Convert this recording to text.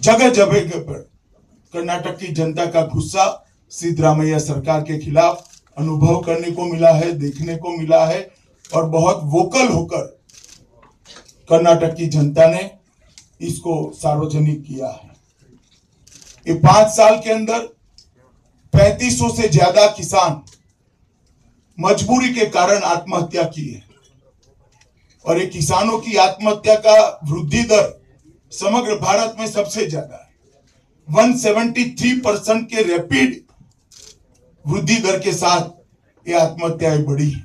जगह जगह के पर कर्नाटक की जनता का गुस्सा सिद्धरामैया सरकार के खिलाफ अनुभव करने को मिला है, देखने को मिला है और बहुत वोकल होकर कर्नाटक की जनता ने इसको सार्वजनिक किया है। ये पाँच साल के अंदर 3500 से ज़्यादा किसान मजबूरी के कारण आत्महत्या की है। और ये किसानों की आत्महत्या का वृद्धि दर समग्र भारत में सबसे ज़्यादा। है 173 परसेंट के रैपिड वृद्धि दर के साथ ये आत्महत्याएँ बढ़ी है।